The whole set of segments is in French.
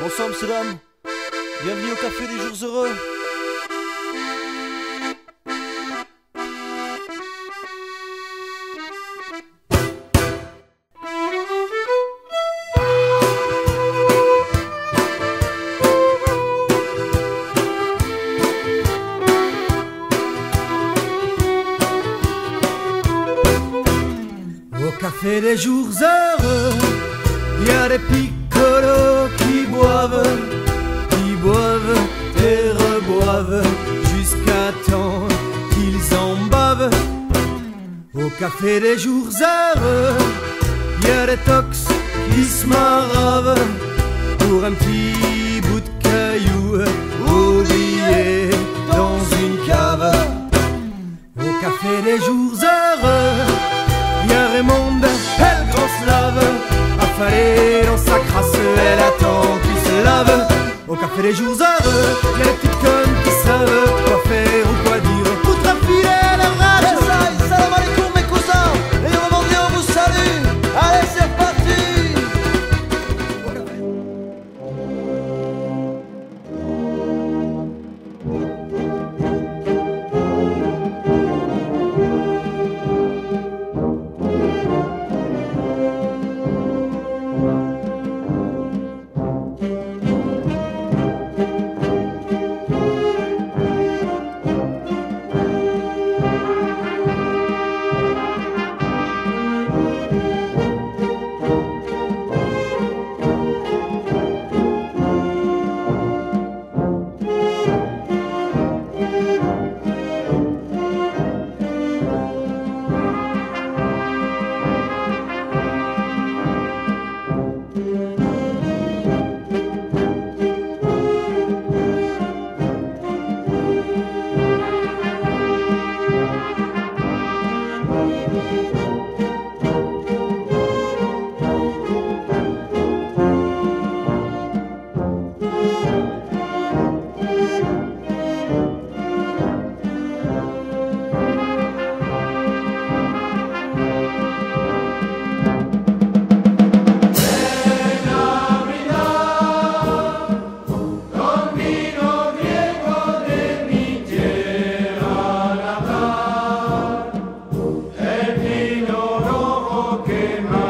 Bonsoir, monsieur, dame. Bienvenue au Café des Jours Heureux. Au café des jours heureux, il y a des picolos Café des jours heureux, y a des tox qui se maravent pour un petit bout de caillou oublié dans une cave. Au café des jours heureux, Y'a Raymond, elle grosse lave Affalée dans sa crasse, elle attend qu'il se lave. Au café des jours heureux, y'a les petites connes qui savent quema.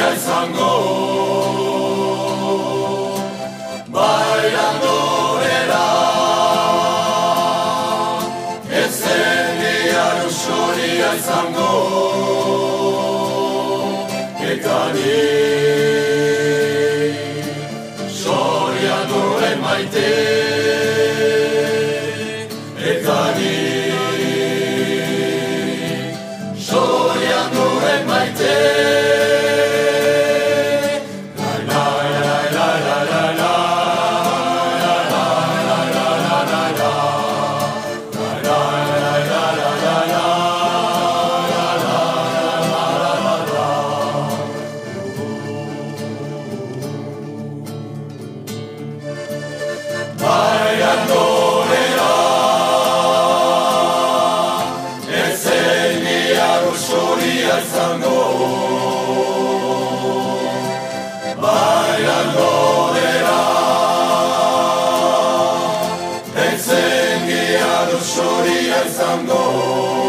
berria izango Bailan dorera Ez zendiar usoria izango. Eta ni Soria duen maite. Eta ni Soria duen maite. bailando era Etzen izango